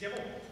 Diz.